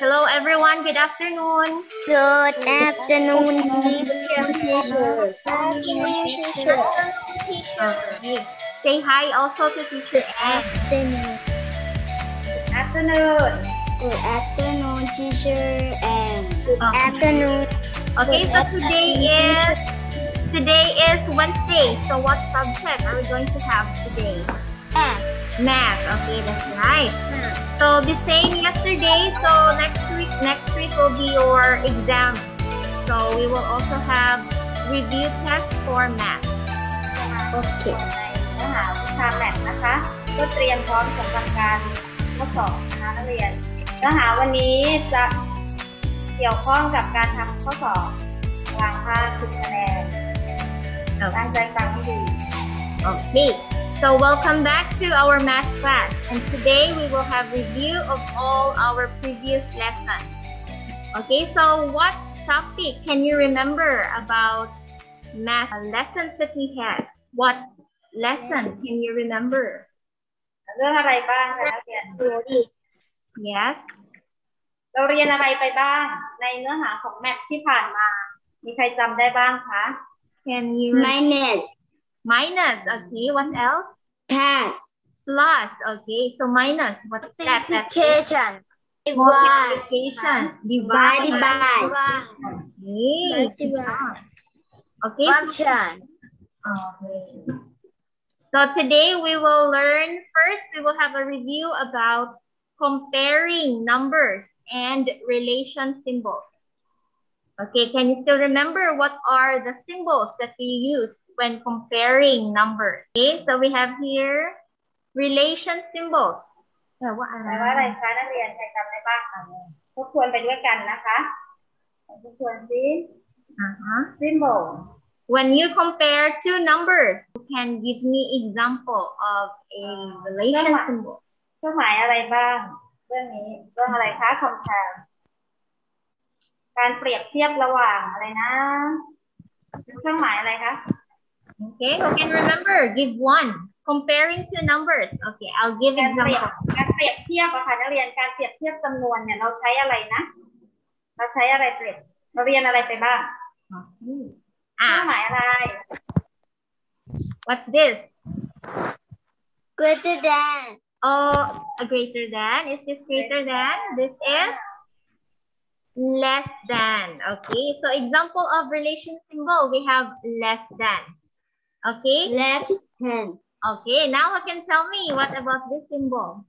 Hello everyone, good afternoon. Good afternoon, teacher. teacher. Say hi also to teacher S. Afternoon. Good afternoon. Good afternoon, teacher. And good afternoon. Okay, so today is today is Wednesday. So what subject are we going to have today? Math. Math. Okay, that's right. Hmm. So the same yesterday. So next week, next week will be your exam. So we will also have review test for math. Okay. เนื้อหาวิชาแมทนะคะเพื่อเตรียมพร้อมสำหรับการทดสอบนะคะนักเรียนเนื้อหาวันนี้จะเกี่ยวข้องกับการทำข้อสอบวางภาพสิบคะแนนตั้งใจฟังให้ดี Okay, so welcome back to our math class. And today we will have review of all our previous lessons. Okay, so what topic can you remember about math lessons that we had? What lesson can you remember? เรื่องอะไรบ้างคะนักเรียน Yes. เราเรียนอะไรไปบ้าง ในเนื้อหาของแมทที่ผ่านมา มีใครจำได้บ้างคะ Can you Minus. minus? Okay, what else? Pass. Plus. Okay, so minus. What's that? That's Multiplication. multiplication. Divide. Divide. Divide. Okay. Okay. Function. Okay. So today we will learn first we will have a review about comparing numbers and relation symbols. Okay, can you still remember what are the symbols that we use when comparing numbers? Okay, so we have here relation symbols. Yeah, what แปลว่าอะไรคะนักเรียนใครจำได้บ้างคะทบทวนไปด้วยกันนะคะทบทวนซิ Uh-huh. symbol When you compare two numbers, you can give me example of a relation Sure. symbol. เครื่องหมายอะไรบ้าง เรื่องนี้เรื่องอะไรคะ compare การเปรียบเทียบระหว่างอะไรนะ เครื่องหมายอะไรคะ Okay, who can remember? Give one. Comparing two numbers. Okay, I'll give การเปรียบ example. การเปรียบเทียบอะค่ะนักเรียนการเปรียบเทียบจำนวนเนี่ยเราใช้อะไรนะ เราใช้อะไรเปรียบเราเรียนอะไรไปบ้าง Okay. เครื่อง Ah, หมายอะไร what's this? Greater than. Oh, a greater than. Is this greater than? This is less than. Okay, so example of relation symbol, we have less than. Okay, Less than. okay, now you can tell me what about this symbol?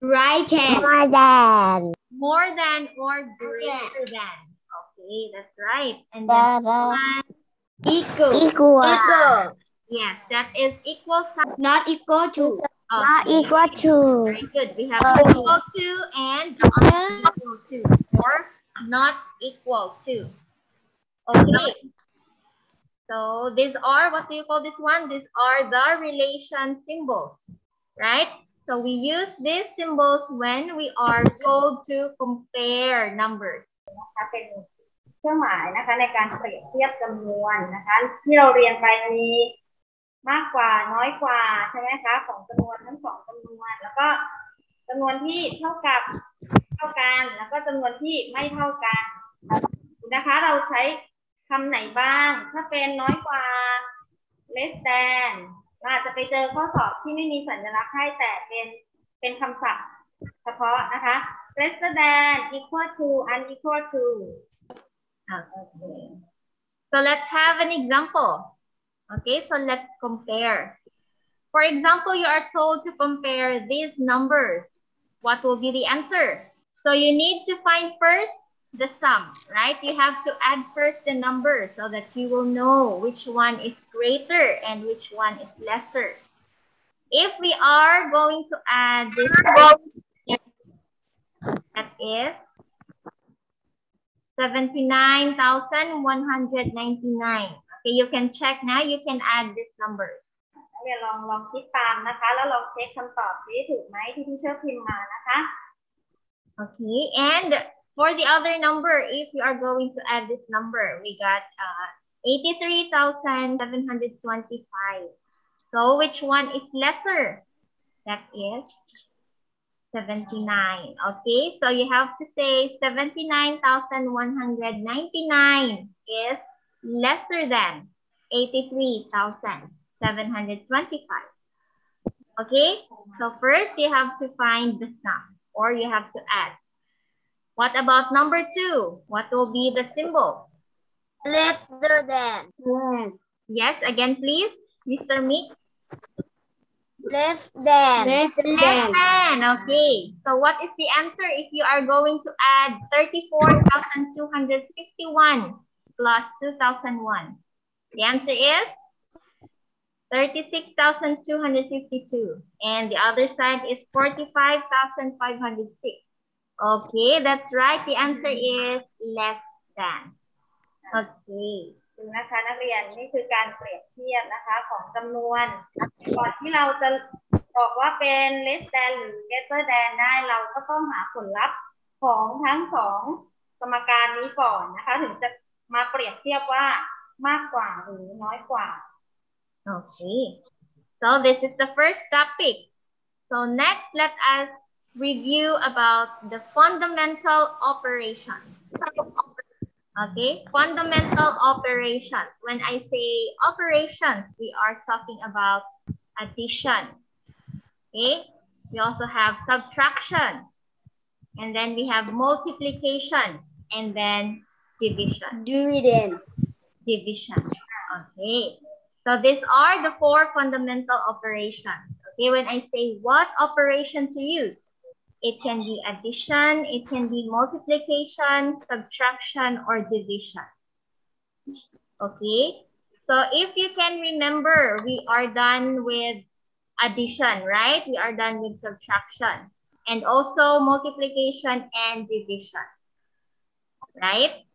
Right hand. More than. More than or greater than. Okay, that's right. And then one, Equal. Equal. Equal. yes, that is equal sign. Not equal to. of- Not equal to. Very good. We have Oh. equal to and unequal to or not equal to. Okay. So these are, what do you call this one? These are the relation symbols, right? So we use these symbols when we are told to compare numbers. นะคะเป็นเครื่องหมายนะคะในการเปรียบเทียบจำนวนนะคะที่เราเรียนไปมีมากกว่าน้อยกว่าใช่ไหมคะของจำนวนทั้งสองจำนวน แล้วก็จำนวนที่เท่ากับเท่ากัน แล้วก็จำนวนที่ไม่เท่ากันนะคะเราใช้ คำไหนบ้าง ถ้าเป็นน้อยกว่า less than เราอาจจะไปเจอข้อสอบที่ไม่มีสัญลักษณ์ให้แต่เป็นเป็นคำศัพท์เฉพาะนะคะ less than equal to unequal to Okay. So let's have an example. Okay, so let's compare. For example, you are told to compare these numbers. What will be the answer? So you need to find first the sum, right? You have to add first the numbers so that you will know which one is greater and which one is lesser. If we are going to add this, that is 79,199. Okay, you can check now. You can add these numbers. นักเรียนลองลองคิดตามนะคะ แล้วลองเช็คคำตอบที่ถูกไหมที่ที่เชื่อพิมพ์มานะคะ Okay, and for the other number, if you are going to add this number, we got uh, 83,725. So which one is lesser? That is 79. Okay, so you have to say 79,199 is lesser than 83,725. Okay, so first you have to find the sum or you have to add. What about number two? What will be the symbol? Lesser than. Yes, again please, Mr. Meek. Less than. Less than. Okay. So what is the answer if you are going to add 34,251 plus 2001? The answer is 36,252. And the other side is 45,506. Okay, that's right. The answer is less than. Okay. ดูนะคะนักเรียนนี่คือการเปรียบเทียบนะคะของจำนวน ก่อนที่เราจะบอกว่าเป็น less than หรือ greater than ได้เราก็ต้องหาผลลัพธ์ของทั้งสองสมการนี้ก่อนนะคะ ถึงจะมาเปรียบเทียบว่ามากกว่าหรือน้อยกว่า Okay. So this is the first topic. So next, let us review about the fundamental operations. Okay, fundamental operations. When I say operations, we are talking about addition. Okay, we also have subtraction. And then we have multiplication. And then division. Dividend. Division. Okay, so these are the four fundamental operations. Okay, when I say what operation to use, it can be addition, it can be multiplication, subtraction, or division. Okay, so if you can remember, we are done with addition, right? We are done with subtraction and also multiplication and division, right?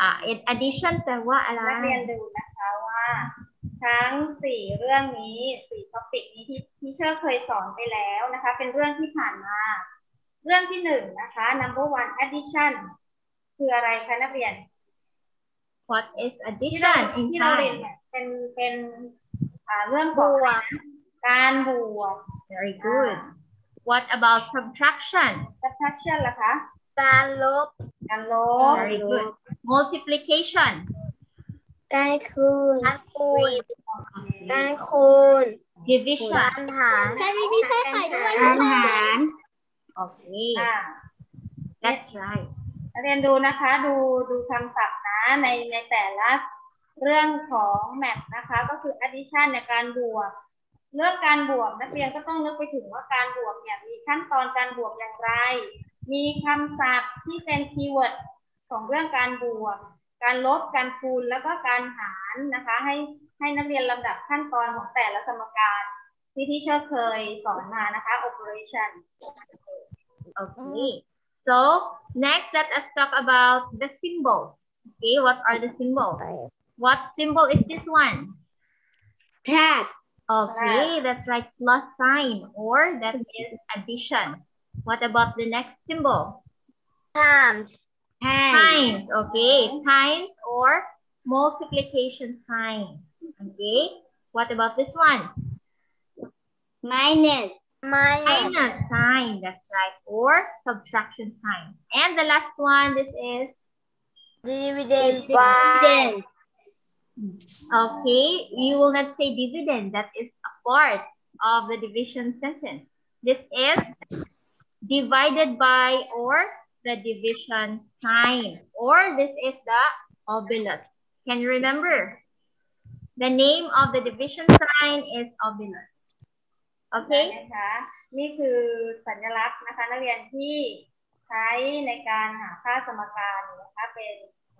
Ah, it addition แปลว่าอะไร นักเรียนดูนะคะว่า ทั้งสี่เรื่องนี้สี่ท็อปิกนี้ที่ ที่เชอร์เคยสอนไปแล้วนะคะ เป็นเรื่องที่ผ่านมา เรื่องที่หนึ่งนะคะ number one addition คืออะไรคะนักเรียน What is ที่เรา addition in ที่เราเรียน time? เนี่ยเป็นเป็นอ่าเรื่องของอะไรนะการบวก Very good. What about subtraction? subtraction ล่ะคะการลบการลบ Very good. Multiplication. การคูณการคูณการคูณ Division. การหารใช้วิธีใช้ไข่ด้วยการหาร Okay, อ่า that's right. นักเรียนดูนะคะดูดูคำศัพท์นะในในแต่ละเรื่องของแมทนะคะ ก็คือ addition ในยการบวก เรื่องการบวกนักเรียนก็ต้องนึกไปถึงว่าการบวกเนี่ยมีขั้นตอนการบวกอย่างไร มีคำศัพท์ที่เป็นคีย์เวิร์ดของเรื่องการบวก การลบการคูณแล้วก็การหารนะคะ ให้ ให้นักเรียนลำดับขั้นตอนของแต่ละสมการที่ที่เชอร์เคยสอนมานะคะ operation Okay. So next, let us talk about the symbols. Okay, what are the symbols? What symbol is this one? plus Okay, that's right, plus sign or that is addition. What about the next symbol? times Times, okay, times or multiplication sign. Okay, what about this one? minus Minus Minus sign, that's right, or subtraction sign. And the last one, this is, dividend dividend okay, you will not say dividend, that is a part of the division sentence. This is divided by or the division sign, or this is the obelus. Can you remember? The name of the division sign is obolus. ได้ Okay? ไหมคะนี่คือสัญลักษณ์นะคะนักเรียนที่ใช้ในการหาค่าสมการนะคะเป็น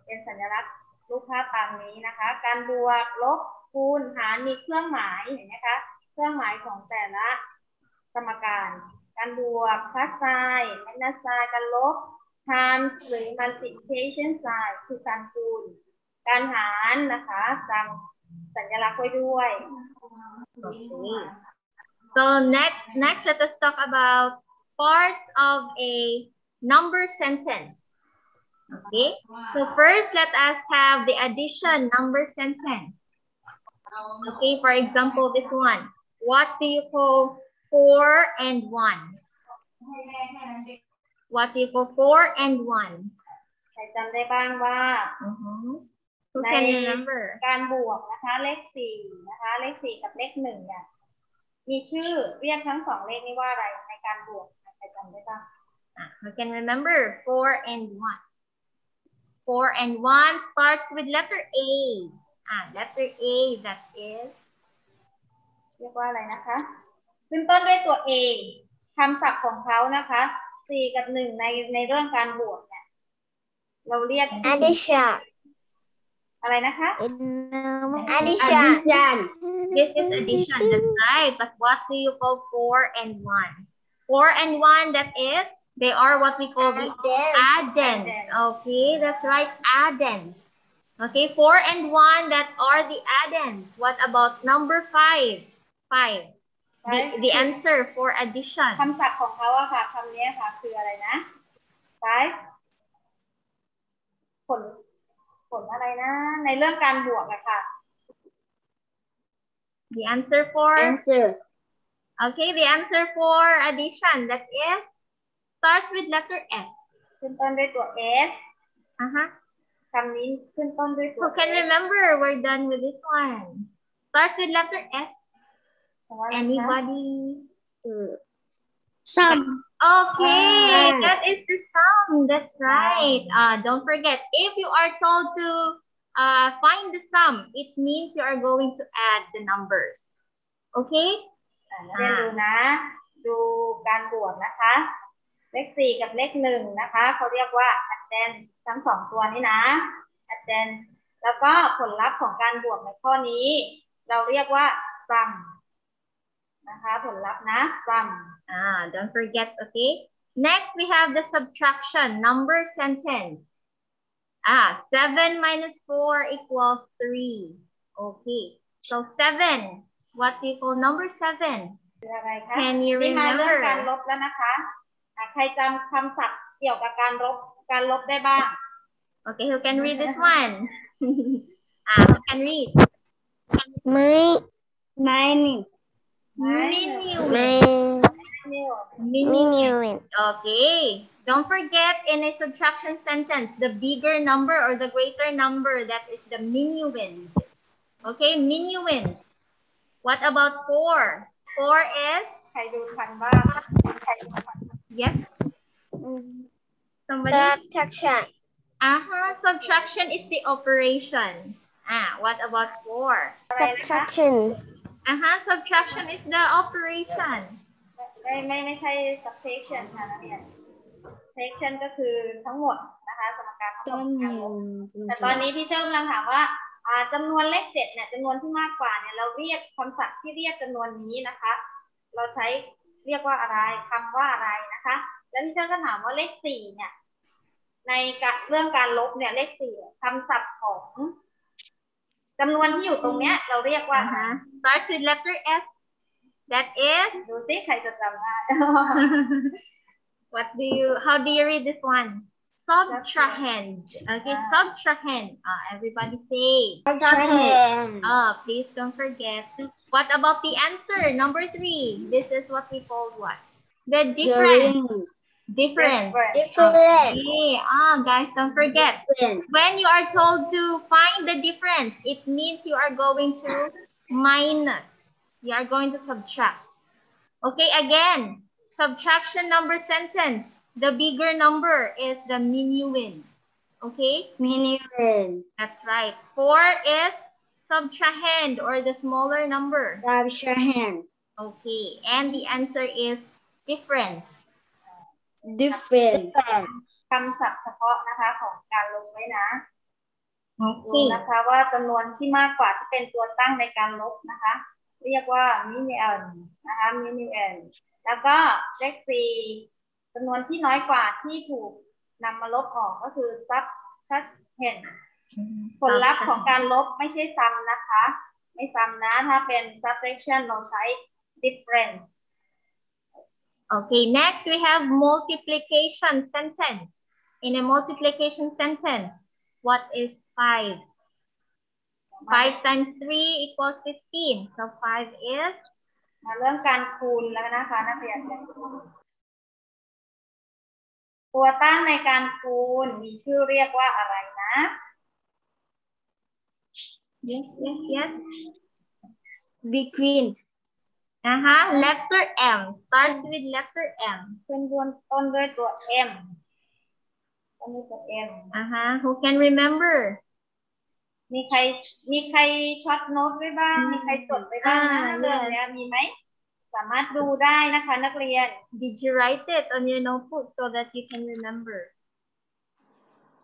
เป็นสัญลักษณ์รูปภาพตามนี้นะคะ การบวกลบคูณหารมีเครื่องหมายเห็นไหมคะเครื่องหมายของแต่ละสมการ การบวก plus sign minus sign การลบ times หรือ multiplication sign คือการคูณ การหารนะคะจำ สัญลักษณ์ไว้ด้วย Okay. So next, next, let us talk about parts of a number sentence. Okay. So first, let us have the addition number sentence. Okay. For example, this one. What do you call four and one? What do you call four and one? ใครจำได้บ้างว่า Mhm. Who can Like- remember? การบวกนะคะ เลขสี่นะคะ เลขสี่กับเลขหนึ่งเนี่ยมีชื่อเรียกทั้งสองเลขนี้ว่าอะไรในการบวกใครจำได้บ้าง Ah, Who can remember four and one? Four and one starts with letter A. Ah, letter A, that is เรียกว่าอะไรนะคะ ขึ้นต้นด้วยตัว A คำศัพท์ของเขานะคะสี่กับหนึ่งในในเรื่องการบวกเนี่ยเราเรียก Addition. อะไรนะคะ Addition. This is addition, that's right. But what do you call four and one? Four and one, that is, they are what we call the addends. Okay, that's right, addends. Okay, four and one, that are the addends. What about number five? Five. The, the answer for addition. คำศัพท์ของเขาอะค่ะคำนี้ค่ะ คืออะไรนะ five ผล ผลอะไรนะ ในเรื่องการบวกอะค่ะ The answer for Answer. okay, the answer for addition that is starts with letter S. ขึ้นต้นด้วยตัว s Uh-huh. คำนี้ขึ้นต้นด้วยตัว Who can S remember? We're done with this one. Starts with letter S. คำว่าอะไรคะ Anybody? Some. Okay, Ah. that is the sum. That's right. Uh, don't forget, if you are told to uh, find the sum, it means you are going to add the numbers. Okay? อะนักเรียนดูนะ ดูการบวกนะคะ เลขสี่กับเลขหนึ่งนะคะ เขาเรียกว่า addend ทั้งสองตัวนี้นะ addend แล้วก็ผลลัพธ์ของการบวกในข้อนี้ เราเรียกว่า sum นะคะ ผลลัพธ์นะ sum Ah, don't forget, okay? Next, we have the subtraction number sentence. Ah, 7 minus 4 equals 3. Okay, so 7. What do you call number 7? คืออะไรคะ Can you นี่มาเรื่องการล remember? บแล้วนะคะอ่ะใครจำคำศัพท์เกี่ยวกับการลบ การลบได้บ้าง Okay, who can read this one? ah, who can read? My. Mine. Minuin. Minuin. Okay. Don't forget in a subtraction sentence, the bigger number or the greater number, that is the minuend. Okay, minuend. What about four? Four is? Yes. Somebody? Subtraction. Uh -huh. Subtraction is the operation. Ah, what about four? Subtraction. Uh-huh, subtraction is the operation. ไม่ไม่ไม่ใช่ subtraction ค่ะนักเรียน subtraction ก็คือทั้งหมดนะคะสมการทั้งหมดของการลบแต่ตอนนี้ที่เชื่อกำลังถามว่าอ่าจำนวนเลขเจ็ดเนี่ยจำนวนที่มากกว่าเนี่ยเราเรียกคำศัพท์ที่เรียกจำนวนนี้นะคะ เราใช้เรียกว่าอะไรคำว่าอะไรนะคะ แล้วที่เชื่อก็ถามว่าเลขสี่เนี่ยในการเรื่องการลบเนี่ยเลขสี่คำศัพท์ของ จำนวนที่อยู่ตรงเนี้ย เราเรียกว่าอะไร Uh-huh. Starts with letter S. That is, ดูซิใครจะจำได้ what do you, how do you read this one? Subtrahend. Okay, Ah. subtrahend. Uh, everybody say. Subtraction. Ah, please don't forget. What about the answer? Number three. This is what we call what? The difference. Difference. Different. Okay. Ah, guys, don't forget. Different. When you are told to find the difference, it means you are going to minus. You are going to subtract. Okay, again, subtraction number sentence. The bigger number is the minuend. Okay, Minuend. that's right. Four is subtrahend or the smaller number. Subtraction. Okay, and the answer is difference. Different. คำศัพท์เฉพาะนะคะของการลบไว้นะดู Okay. นะคะว่าจำนวนที่มากกว่าที่เป็นตัวตั้งในการลบนะคะ เรียกว่ามินิเอนนะคะมินิเอนแล้วก็เลขสี่จำนวนที่น้อยกว่าที่ถูกนำมาลบออกก็คือซับชัดเห็นผลลัพธ์ของการลบไม่ใช่ซ้ำนะคะ ไม่ซ้ำนะถ้าเป็น subtraction เราใช้ difference Okay, next we have multiplication sentence. In a multiplication sentence, what is 5? 5 times 3 equals 15. So 5 is มาเรื่องการคูณแล้วนะคะนักเรียนตัวตั้งในการคูณมีชื่อเรียกว่าอะไรนะ Yes, yes, yes. between Uh-huh. Letter M. Starts with letter M. ขึ้นบนต้นด้วยตัว M ต้นด้วยตัว M Uh-huh. Who can remember? มีใครมีใครช็อตโน้ตไว้บ้าง มีใครจดไว้บ้างนะอ่าเรื่องเนี้ยมีไหม สามารถดูได้นะคะนักเรียน Did you write it on your notebook so that you can remember?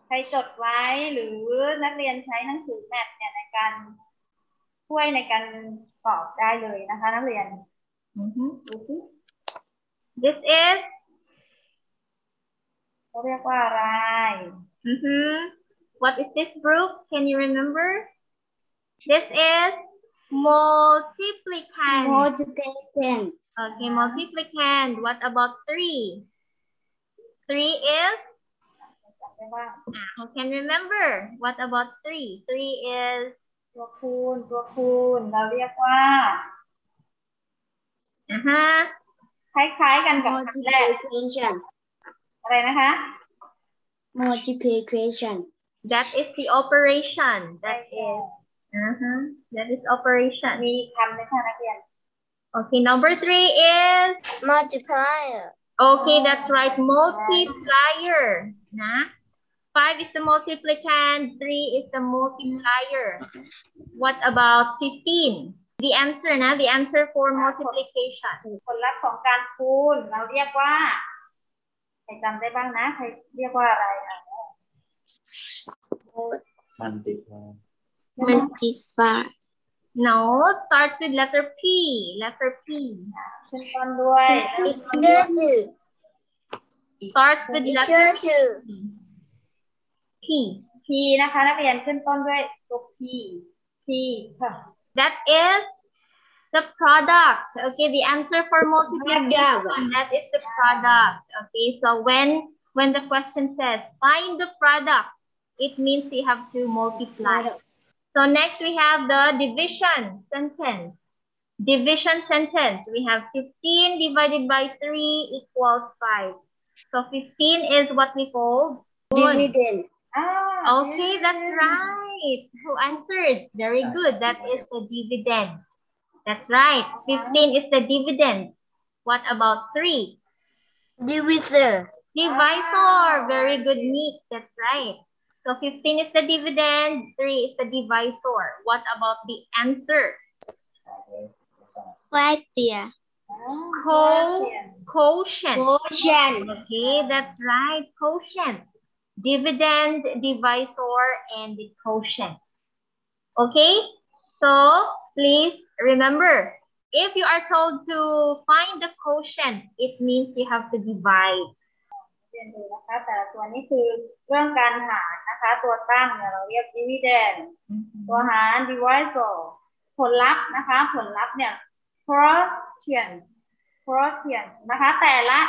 ใครจดไว้หรือนักเรียนใช้หนังสือแมทเนี่ยในการช่วยในการตอบได้เลยนะคะนักเรียน Mm-hmm. ดูสิ This is, เขาเรียกว่าอะไร mm-hmm. What is this, Brooke? Can you remember? This is multiplicand. multiplication Okay, multiplicand. What about three? Three is, จำได้ว่า who can remember? What about three? Three is, ตัวคูณตัวคูณเราเรียกว่า uh-huh. คล้ายๆกันกับคำแรก multiplication อะไรนะคะ multiplication That is the operation. That is, uh-huh. That is operation. มีคำไหมคะนักเรียน Okay, number three is, multiplier okay, that's right, multiplier. Nah. Five is the multiplicand, three is the multiplier. What about 15? The answer, na? The answer for multiplication. ผลลัพธ์ของการคูณ เราเรียกว่าใครจำได้บ้างนะใครเรียกว่าอะไรอะมันติดมา multiply No, starts with letter P. Letter P. ขึ้นต้นด้วย equal to Starts with letter equal to P. P นะคะนักเรียนขึ้นต้นด้วยตัว P P ค่ะ That is the product. Okay, the answer for multiplication. Product. That is the product. Okay, so when when the question says find the product, it means you have to multiply. So next we have the division sentence. Division sentence. We have 15 divided by 3 equals 5. So 15 is what we call dividend อ่า Okay, that's right who answered. Very good. That is the dividend. That's right. 15 is the dividend. What about 3? Divisor. Divisor. Very good, Nick. That's right. So 15 is the dividend. 3 is the divisor. What about the answer? Quatia. Co quotient. Quotient. Okay, that's right. Quotient Dividend, divisor, and the quotient. Okay? So, please remember, if you are told to find the quotient, it means you have to divide. เรียนดูนะคะ แต่ละตัวนี้คือเรื่องการหารนะคะ ตัวตั้งเนี่ยเราเรียก dividend ตัวหาร divisor ผลลัพธ์นะคะ ผลลัพธ์เนี่ย quotient quotient นะคะ แต่ละ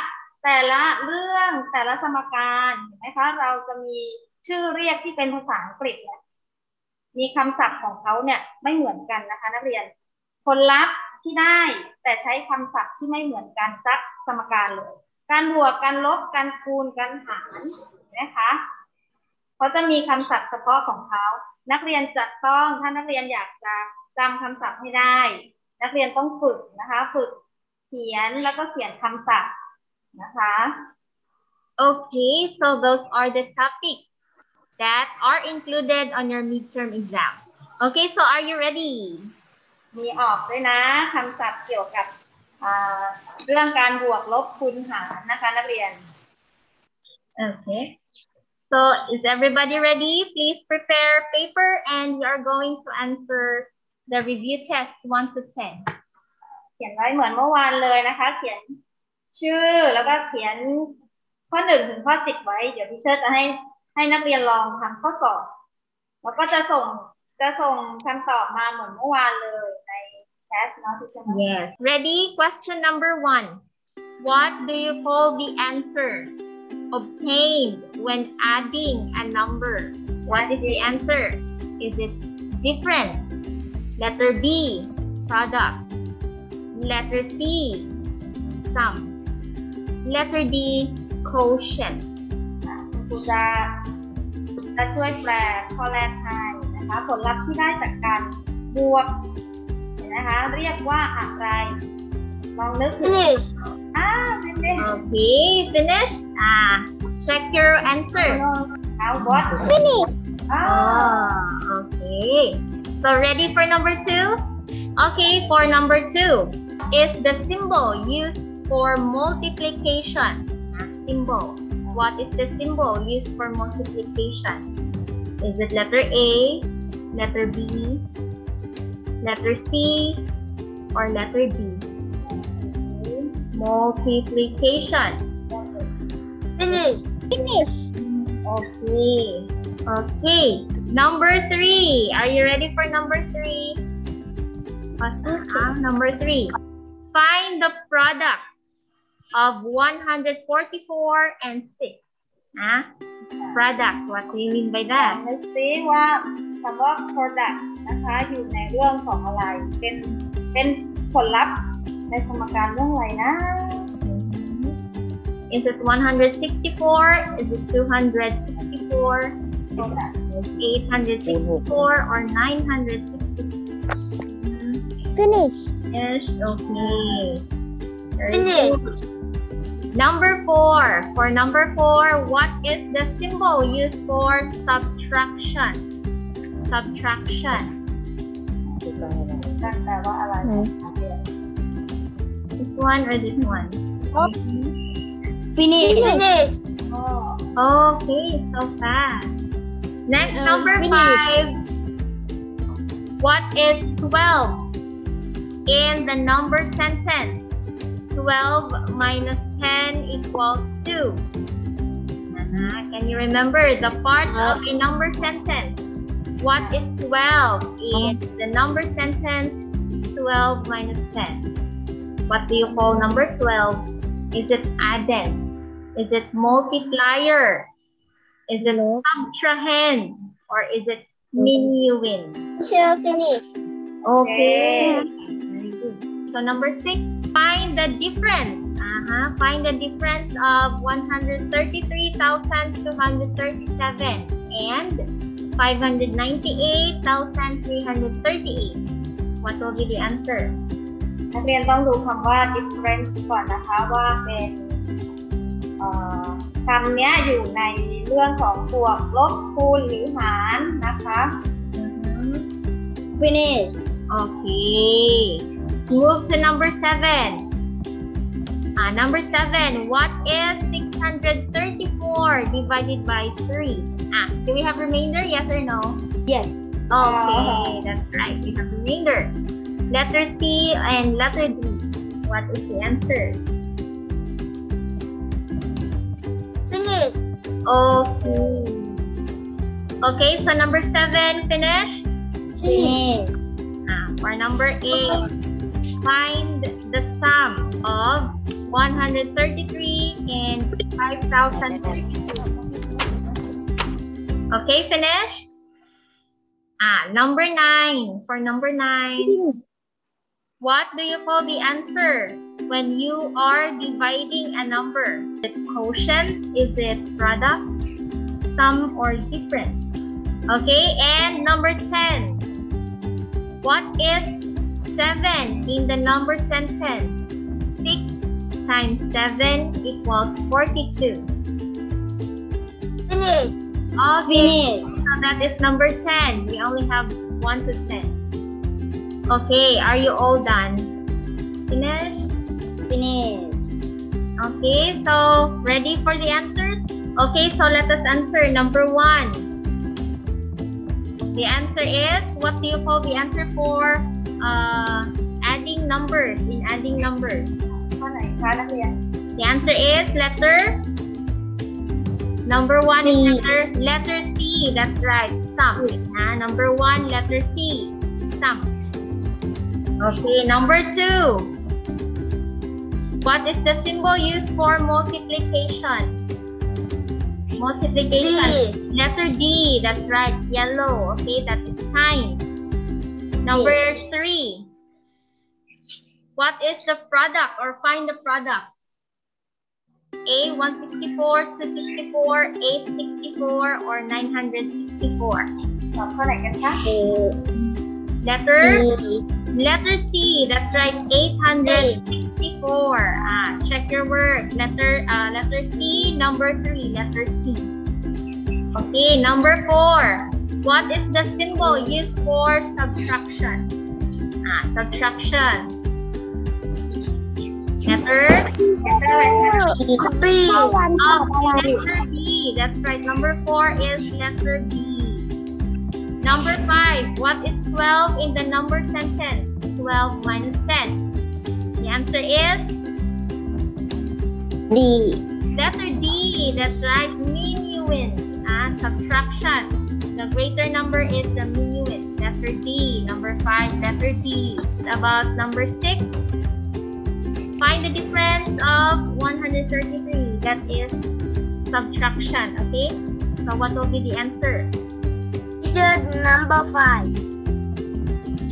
แต่ละเรื่องแต่ละสมการเห็นไหมคะเราจะมีชื่อเรียกที่เป็นภาษาอังกฤษนี่ยมีคำศัพท์ของเขาเนี่ยไม่เหมือนกันนะคะ นักเรียน ผลลัพธ์ที่ได้แต่ใช้คำศัพท์ที่ไม่เหมือนกันสักสมการเลย การบวกการลบการคูณการหารนะคะเขาจะมีคำศัพท์เฉพาะของเขานักเรียนจะต้องถ้านักเรียนอยากจะจำคำศัพท์ให้ได้ นักเรียนต้องฝึกนะคะ ฝึกเขียนแล้วก็เขียนคำศัพท์ นะคะ Okay, so those are the topics that are included on your midterm exam. Okay, so are you ready? มีออกด้วยนะคำศัพท์เกี่ยวกับอ่าเรื่องการบวกลบคูณหารนะคะ นักเรียน Okay. So is everybody ready? Please prepare paper and we are going to answer the review test 1 to 10. เขียนไว้เหมือนเมื่อวานเลยนะคะ เขียน ชื่อแล้วก็เขียนข้อหนึ่งถึงข้อสิบไว้ เดี๋ยวพี่เชิดจะให้ให้นักเรียนลองทำข้อสอบ แล้วก็จะส่งจะส่งคำตอบมาเหมือนเมื่อวานเลยในแชทเนาะที่เชิญ Yes. Ready? Question number one. What do you call the answer obtained when adding a number? What is the answer? Is it difference? Letter B, product. Letter C, sum. Letter D, quotient. คุณครูจะจะช่วยแปลข้อแรกให้นะคะ ผลลัพธ์ที่ได้จากการบวกเห็นนะคะ เรียกว่าอะไร ลองนึกถึง Finish. อ้าวเด็ก Okay, finished. Ah, check your answer. ๆเอา what Finish. อ้าว Oh, okay. So ready for number two? Okay, for number two is the symbol used for multiplication. Symbol. What is the symbol used for multiplication? Is it letter A, letter B, letter C, or letter D? Multiplication. Finish. Finish. Okay. Okay. Number three. Are you ready for number three? Uh, number three. Find the product of 144 and 6. Huh? Product. What do you mean by ลอง that? นึกซิว่าคำว่า product นะคะ อยู่ในเรื่องของอะไร เป็น เป็นผลลัพธ์ในสมการเรื่องอะไรนะ Is it 164? Is it 264? product Is it 864 or 964? Finish. Yes, okay. Very Finish. good. Number four. For number four, what is the symbol used for subtraction? Subtraction. นั่นแปลว่าอะไร อืม This one or this one? Finish. Finish. ก็ Okay, so fast. Next, Uh, number finish. five. What is 12 in the number sentence? 12 minus 10 equals 2. Uh-huh. Can you remember the part of a number sentence? What is 12 in the number sentence? 12 minus 10. What do you call number 12? Is it addend? Is it multiplier? Is it subtrahend? Or is it minuend? Sure. Finish. Okay. Very good. So number six, find the difference. Uh-huh. Find the difference of 133,237 and 598,338. What will be the answer? นักเรียนต้องดูคำว่า difference ก่อนนะคะว่าเป็นเอ่อคำเนี้ยอยู่ในเรื่องของบวกลบคูณหรือหารนะคะ Mhm. Finish. Okay. Move to number seven. Ah, number seven. What is 634 divided by 3? Ah, do we have remainder? Yes or no? Yes. Okay, that's right. We have remainder. Letter C and letter D. What is the answer? Finish. Okay. Okay, so number seven finished. Finish. Ah, for number eight, find the sum of 133 and 5,032. Okay, finished? Ah, number nine. For number nine, what do you call the answer when you are dividing a number? Is it quotient? Is it product? Sum or difference? Okay, and number 10. What is 7 in the number sentence? 6 times 7 equals 42. Finish. Okay, Finish. so that is number 10. We only have 1 to 10. Okay, are you all done? Finished? Finish. Okay, so ready for the answers? Okay, so let us answer number 1. The answer is, what do you call the answer for uh, adding numbers, in adding numbers? The answer is letter number one C. is letter letter C. That's right. Sum. Uh, ah, number one, letter C. Sum. Okay, number two. What is the symbol used for multiplication? Multiplication. D. Letter D. That's right. Yellow. Okay, that is time. Number three. What is the product or find the product? A 164, 264, 864, or 964. So correct. Letter? Letter C. That's right, 864. Ah, check your work. Letter uh, letter C, number 3, letter C. Okay, number 4. What is the symbol used for subtraction? Ah, subtraction. Letter? Letter. B. B. That's right. Number four is letter B. Number five. What is 12 in the number sentence? 12 minus 10. The answer is? D. Letter D. That's right. Minuin. Ah, subtraction. The greater number is the minuend. Letter D. Number five. Letter D. About number six. Find the difference of 133. That is subtraction. Okay. So what will be the answer? Teacher, number five.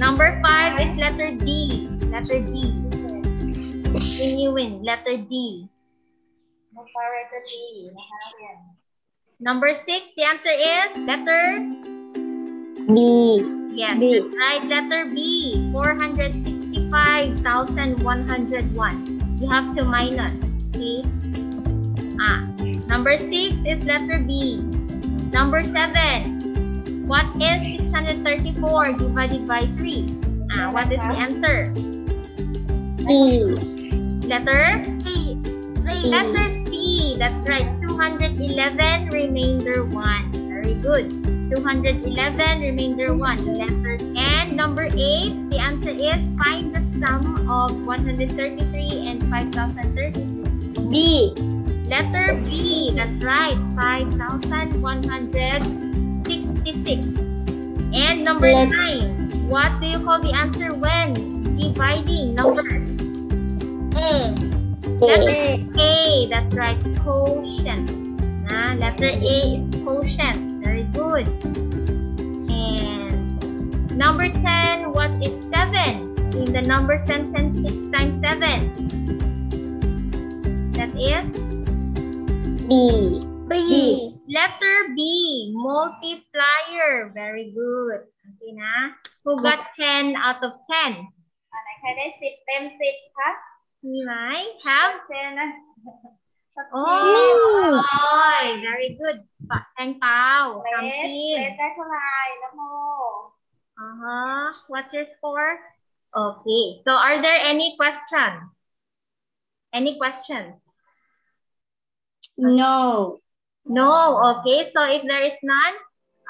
Number five is letter D. Letter D. Genuine. Letter D. number five letter D Number six, the answer is letter B. yes. B. That's right. Letter B. 465,101. You have to minus. Okay. Ah. Number six is letter B. Number seven. What is 634 divided by 3? Ah, what is the answer? B. Letter C. Letter That's right. 211 remainder 1. Very good. 211 remainder 1. Letter and number 8. The answer is find the sum of 133 and 5033. B. Letter B. That's right. 5166. And number Let- 9. What do you call the answer when dividing numbers? A. Letter A, that's right, quotient. Ah, letter A is quotient. Very good. And number 10, what is 7? In the number sentence, six times 7. That is? B. B. B. Letter B, multiplier. Very good. Okay na? Who got 10 out of 10? Ano ka na? Sip sip ha? รได้สิบเต็มสิบคะ มีไหม Have? เซนนะสัก โอ้ ที ย very good ปะแตงเปา เลส ทำทีม เลสได้เท่าไหร่นะโม Uh-huh. What's your score? Okay. So are there any questions? Any questions? No. No. Okay. So if there is none,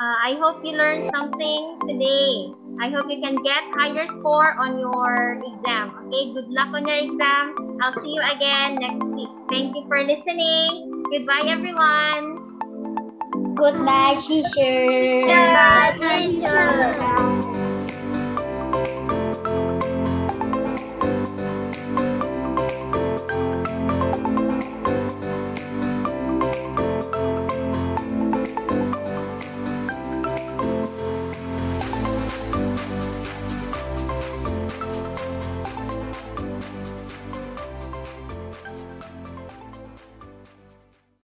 uh, I hope you learned something today. I hope you can get higher score on your exam. Okay. Good luck on your exam. I'll see you again next week. Thank you for listening. Goodbye, everyone. Goodbye, teacher. Goodbye, teacher.